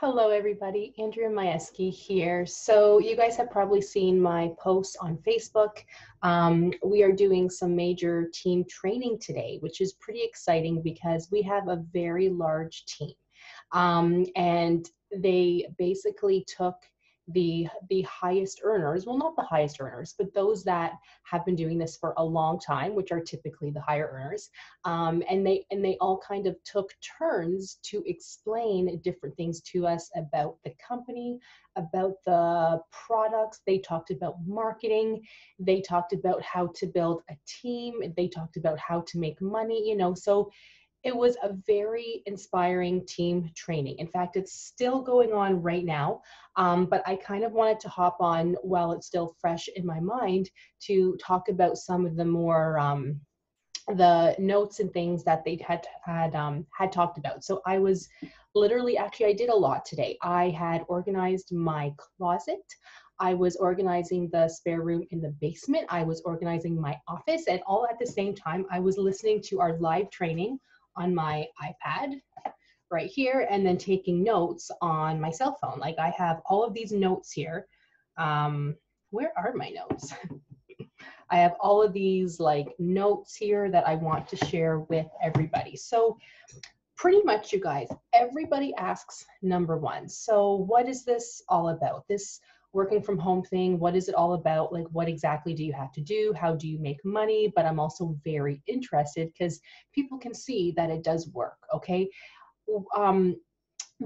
Hello, everybody. Andrea Majewski here. So, you guys have probably seen my posts on Facebook. Um, we are doing some major team training today, which is pretty exciting because we have a very large team. Um, and they basically took the the highest earners well not the highest earners but those that have been doing this for a long time which are typically the higher earners um, and they and they all kind of took turns to explain different things to us about the company about the products. They talked about marketing. They talked about how to build a team. They talked about how to make money you know so it was a very inspiring team training. In fact, it's still going on right now, um, but I kind of wanted to hop on while it's still fresh in my mind to talk about some of the more um, the notes and things that they had had um, had talked about. So I was literally actually I did a lot today. I had organized my closet. I was organizing the spare room in the basement. I was organizing my office, and all at the same time, I was listening to our live training on my iPad right here and then taking notes on my cell phone. Like I have all of these notes here. Um, where are my notes? I have all of these like notes here that I want to share with everybody. So pretty much you guys, everybody asks number one. So what is this all about? This working from home thing what is it all about? Like what exactly do you have to do? How do you make money? But i'm also very interested because people can see that it does work okay? Um,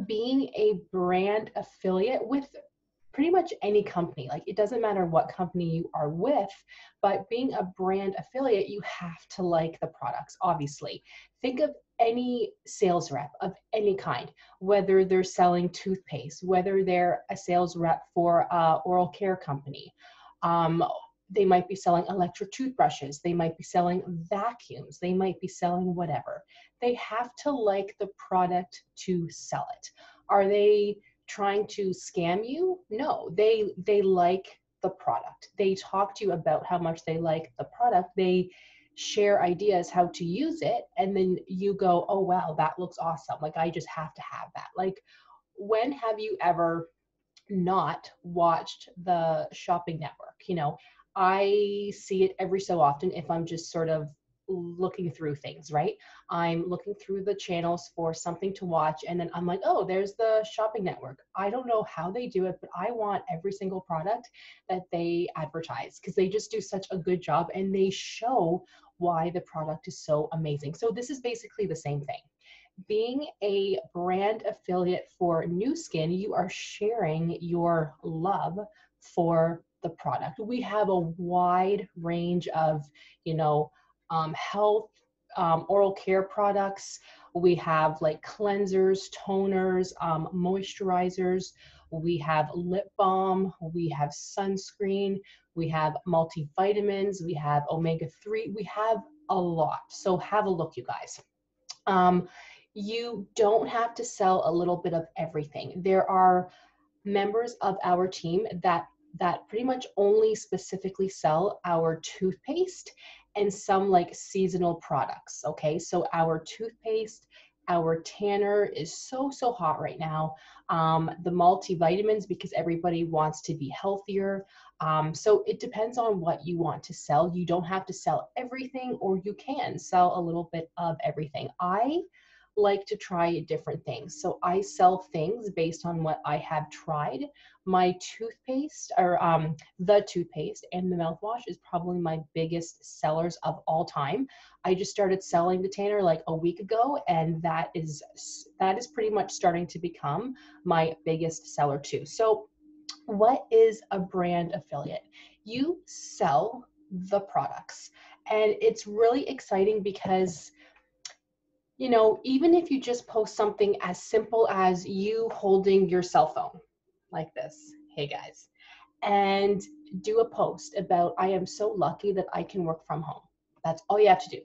being a brand affiliate with pretty much any company like it doesn't matter what company you are with but being a brand affiliate you have to like the products obviously think of any sales rep of any kind, whether they're selling toothpaste, whether they're a sales rep for a oral care company. Um, they might be selling electric toothbrushes. They might be selling vacuums. They might be selling whatever. They have to like the product to sell it. Are they trying to scam you? No, they they like the product. They talk to you about how much they like the product. They share ideas how to use it and then you go oh wow that looks awesome like i just have to have that like when have you ever not watched the shopping network you know i see it every so often if i'm just sort of looking through things, right? I'm looking through the channels for something to watch, and then I'm like, oh, there's the shopping network. I don't know how they do it, but I want every single product that they advertise because they just do such a good job and they show why the product is so amazing. So this is basically the same thing. Being a brand affiliate for Nu Skin, you are sharing your love for the product. We have a wide range of, you know, um, health, um, oral care products. We have like cleansers, toners, um, moisturizers. We have lip balm. We have sunscreen. We have multivitamins. We have omega 3. We have a lot. So have a look, you guys. Um, you don't have to sell a little bit of everything. There are members of our team that that pretty much only specifically sell our toothpaste and some like seasonal products. Okay, so our toothpaste, our tanner is so, so hot right now. Um, the multivitamins, because everybody wants to be healthier. Um, so it depends on what you want to sell. You don't have to sell everything, or you can sell a little bit of everything. I like to try different things. So I sell things based on what I have tried. My toothpaste or um, the toothpaste and the mouthwash is probably my biggest sellers of all time. I just started selling the tanner like a week ago and that is that is pretty much starting to become my biggest seller too. So what is a brand affiliate? You sell the products and it's really exciting because you know, even if you just post something as simple as you holding your cell phone like this, hey guys, and do a post about, I am so lucky that I can work from home. That's all you have to do.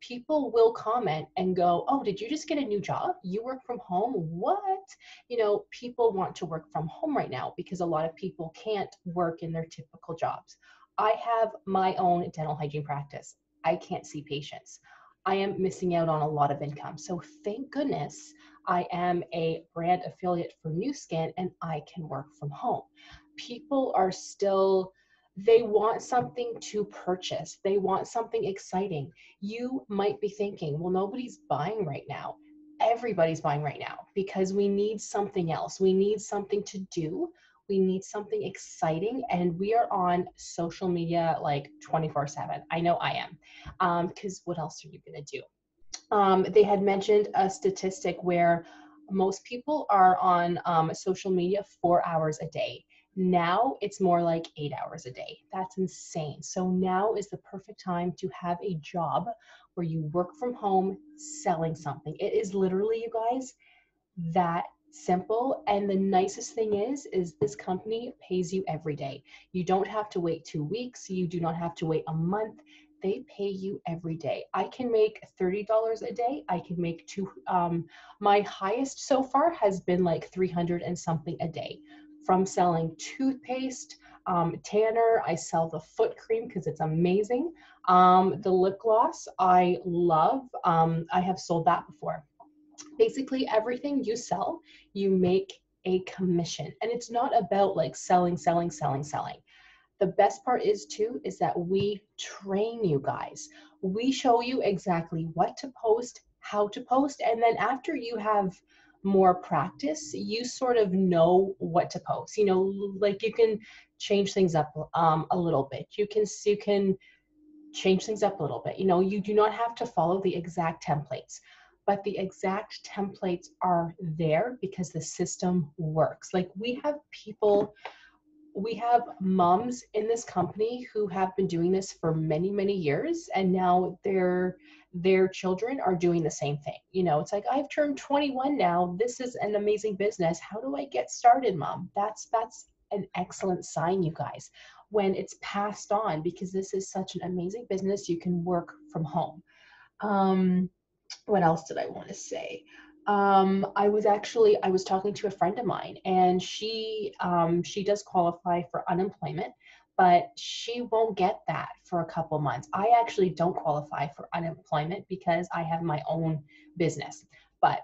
People will comment and go, Oh, did you just get a new job? You work from home? What? You know, people want to work from home right now because a lot of people can't work in their typical jobs. I have my own dental hygiene practice. I can't see patients. I am missing out on a lot of income. So thank goodness I am a brand affiliate for Nu Skin and I can work from home. People are still they want something to purchase. They want something exciting. You might be thinking, well, nobody's buying right now. Everybody's buying right now because we need something else. We need something to do. We need something exciting. And we are on social media like 24 7. I know I am. Because um, what else are you going to do? Um, they had mentioned a statistic where most people are on um, social media four hours a day. Now it's more like eight hours a day. That's insane. So now is the perfect time to have a job where you work from home selling something. It is literally, you guys, that simple and the nicest thing is is this company pays you every day you don't have to wait two weeks you do not have to wait a month they pay you every day i can make $30 a day i can make two um, my highest so far has been like 300 and something a day from selling toothpaste, um, tanner. I sell the foot cream because it's amazing. Um, the lip gloss I love. Um, I have sold that before. Basically, everything you sell, you make a commission. And it's not about like selling, selling, selling, selling. The best part is too, is that we train you guys. We show you exactly what to post, how to post, and then after you have more practice, you sort of know what to post. You know, like you can change things up um, a little bit. You can you can change things up a little bit. You know, you do not have to follow the exact templates, but the exact templates are there because the system works. Like we have people we have moms in this company who have been doing this for many many years and now they're their children are doing the same thing. You know, it's like I've turned 21 now. This is an amazing business. How do I get started, mom? That's that's an excellent sign, you guys, when it's passed on because this is such an amazing business. You can work from home. Um, what else did I want to say? Um, I was actually I was talking to a friend of mine, and she um, she does qualify for unemployment but she won't get that for a couple months. I actually don't qualify for unemployment because I have my own business. But,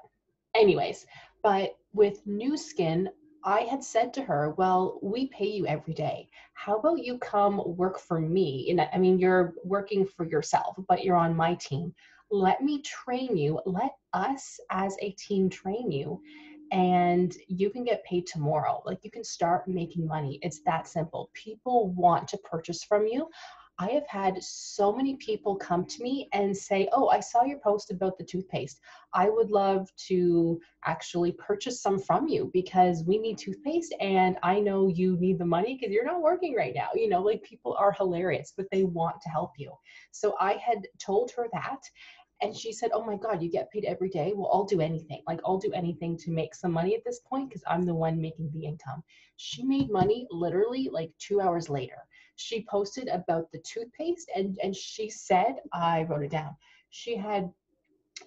anyways, but with Nu Skin, I had said to her, Well, we pay you every day. How about you come work for me? And I mean, you're working for yourself, but you're on my team. Let me train you. Let us as a team train you and you can get paid tomorrow. Like you can start making money. It's that simple. People want to purchase from you. I have had so many people come to me and say, Oh, I saw your post about the toothpaste. I would love to actually purchase some from you because we need toothpaste and I know you need the money because you're not working right now. You know, like people are hilarious, but they want to help you. So I had told her that. And she said, Oh my God, you get paid every day? Well, I'll do anything. Like, I'll do anything to make some money at this point because I'm the one making the income. She made money literally like two hours later. She posted about the toothpaste and, and she said, I wrote it down. She had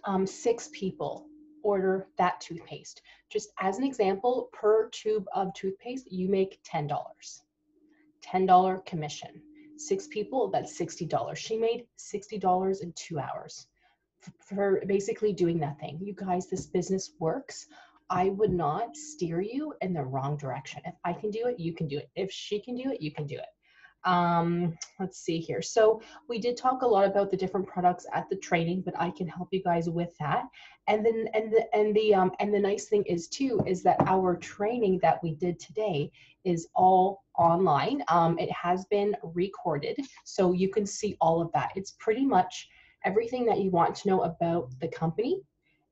um, six people order that toothpaste. Just as an example, per tube of toothpaste, you make $10. $10 commission. Six people, that's $60. She made $60 in two hours for basically doing nothing. You guys, this business works. I would not steer you in the wrong direction. If I can do it, you can do it. If she can do it, you can do it. Um, let's see here. So we did talk a lot about the different products at the training, but I can help you guys with that. And then and the and the um, and the nice thing is too is that our training that we did today is all online. Um, it has been recorded, so you can see all of that. It's pretty much everything that you want to know about the company.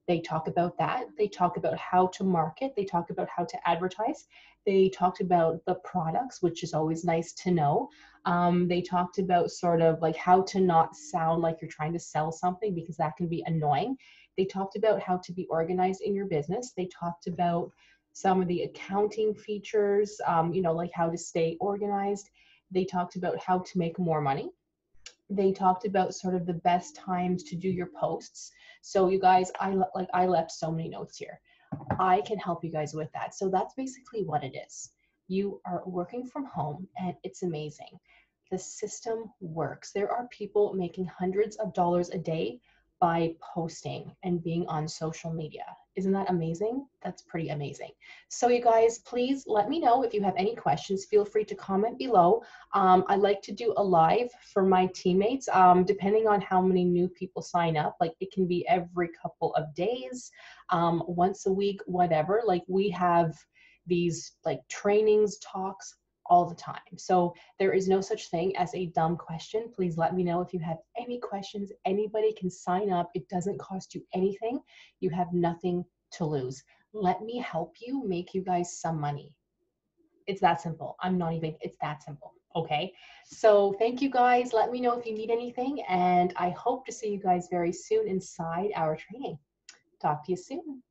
They talk about that. They talk about how to market. They talk about how to advertise. They talked about the products, which is always nice to know. Um, they talked about sort of like how to not sound like you're trying to sell something because that can be annoying. They talked about how to be organized in your business. They talked about some of the accounting features, um, you know, like how to stay organized. They talked about how to make more money they talked about sort of the best times to do your posts. So you guys, I like I left so many notes here. I can help you guys with that. So that's basically what it is. You are working from home and it's amazing. The system works. There are people making hundreds of dollars a day by posting and being on social media. Isn't that amazing? That's pretty amazing. So you guys, please let me know if you have any questions. Feel free to comment below. Um, I like to do a live for my teammates, um, depending on how many new people sign up. Like it can be every couple of days, um, once a week, whatever. Like we have these like trainings, talks all the time. So there is no such thing as a dumb question. Please let me know if you have any questions. Anybody can sign up. It doesn't cost you anything. You have nothing to lose. Let me help you make you guys some money. It's that simple. I'm not even, it's that simple. Okay. So thank you guys. Let me know if you need anything. And I hope to see you guys very soon inside our training. Talk to you soon.